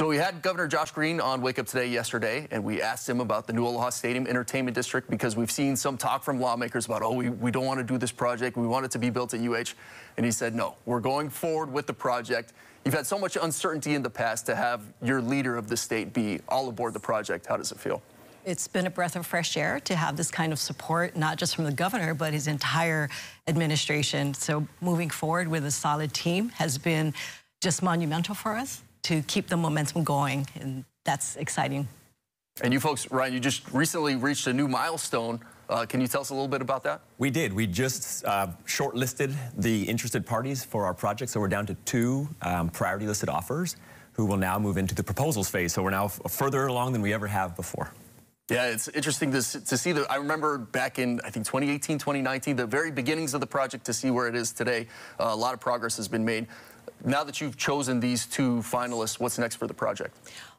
So we had Governor Josh Green on Wake Up Today yesterday, and we asked him about the new Aloha Stadium Entertainment District because we've seen some talk from lawmakers about, oh, we, we don't want to do this project. We want it to be built at UH. And he said, no, we're going forward with the project. You've had so much uncertainty in the past to have your leader of the state be all aboard the project. How does it feel? It's been a breath of fresh air to have this kind of support, not just from the governor, but his entire administration. So moving forward with a solid team has been just monumental for us to keep the momentum going, and that's exciting. And you folks, Ryan, you just recently reached a new milestone. Uh, can you tell us a little bit about that? We did. We just uh, shortlisted the interested parties for our project, so we're down to two um, priority listed offers who will now move into the proposals phase. So we're now further along than we ever have before. Yeah, it's interesting to, to see that. I remember back in, I think, 2018, 2019, the very beginnings of the project to see where it is today. Uh, a lot of progress has been made. Now that you've chosen these two finalists, what's next for the project?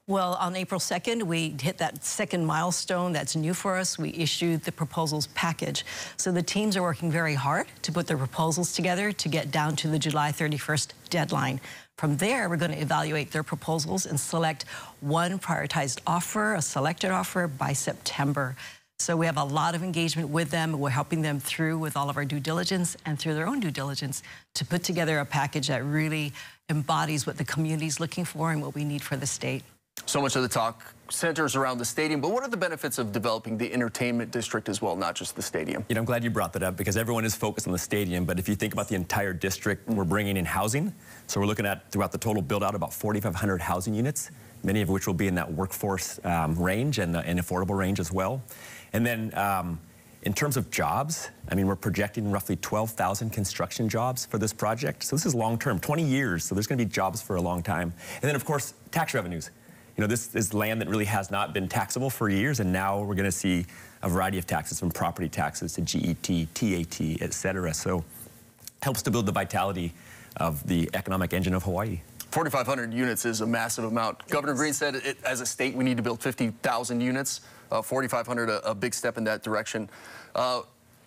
Well, on April 2nd, we hit that second milestone that's new for us. We issued the proposals package. So the teams are working very hard to put their proposals together to get down to the July 31st deadline. From there, we're going to evaluate their proposals and select one prioritized offer, a selected offer, by September. So we have a lot of engagement with them. We're helping them through with all of our due diligence and through their own due diligence to put together a package that really embodies what the community is looking for and what we need for the state. So much of the talk centers around the stadium, but what are the benefits of developing the entertainment district as well, not just the stadium? You know, I'm glad you brought that up because everyone is focused on the stadium, but if you think about the entire district, we're bringing in housing. So we're looking at, throughout the total build out, about 4,500 housing units, many of which will be in that workforce um, range and, and affordable range as well. And then um, in terms of jobs, I mean, we're projecting roughly 12,000 construction jobs for this project. So this is long term, 20 years. So there's going to be jobs for a long time. And then, of course, tax revenues. You know, this is land that really has not been taxable for years, and now we're going to see a variety of taxes from property taxes to GET, TAT, et cetera. So helps to build the vitality of the economic engine of Hawaii. 4,500 units is a massive amount. Governor Green said it, as a state we need to build 50,000 units. Uh, 4,500, a, a, big step in that direction. Uh,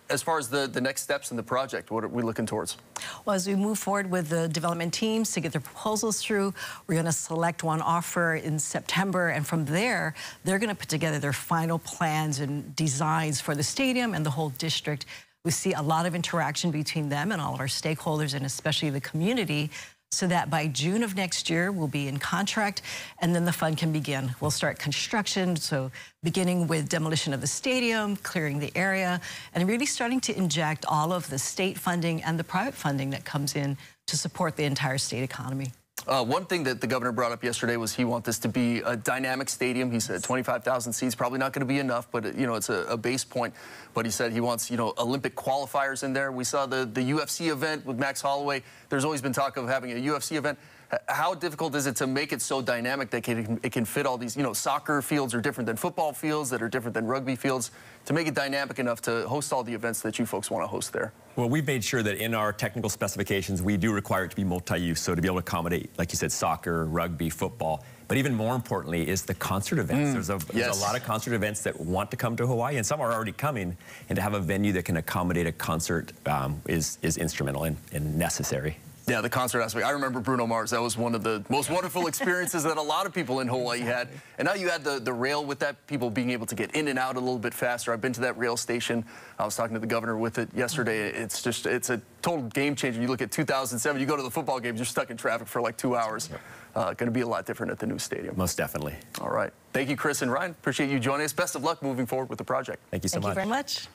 as far as the, the next steps in the project, what are we looking towards? Well, as we move forward with the development teams to get their proposals through, we're going to select one offer in September, and from there, they're going to put together their final plans and designs for the stadium and the whole district. We see a lot of interaction between them and all of our stakeholders, and especially the community, so that by June of next year, we'll be in contract and then the fund can begin. We'll start construction, so beginning with demolition of the stadium, clearing the area, and really starting to inject all of the state funding and the private funding that comes in to support the entire state economy. Uh, one thing that the governor brought up yesterday was he wants this to be a dynamic stadium. He said 25,000 seats, probably not going to be enough, but, you know, it's a, a, base point. But he said he wants, you know, Olympic qualifiers in there. We saw the, the UFC event with Max Holloway. There's always been talk of having a UFC event. How difficult is it to make it so dynamic that it can, it can fit all these, you know, soccer fields are different than football fields that are different than rugby fields, to make it dynamic enough to host all the events that you folks want to host there? Well, we've made sure that in our technical specifications, we do require it to be multi-use, so to be able to accommodate, like you said, soccer, rugby, football. But even more importantly is the concert events. Mm, there's, a, there's yes. a lot of concert events that want to come to Hawaii, and some are already coming. And to have a venue that can accommodate a concert um, is, is instrumental and, and necessary. Yeah, the concert aspect. I remember Bruno Mars. That was one of the most wonderful experiences that a lot of people in Hawaii had. And now you add the, the rail with that, people being able to get in and out a little bit faster. I've been to that rail station. I was talking to the governor with it yesterday. It's just, it's a total game changer. You look at 2007, you go to the football games, you're stuck in traffic for like two hours. Uh, going to be a lot different at the new stadium. Most definitely. All right. Thank you, Chris and Ryan. Appreciate you joining us. Best of luck moving forward with the project. Thank you so Thank much. Thank you very much.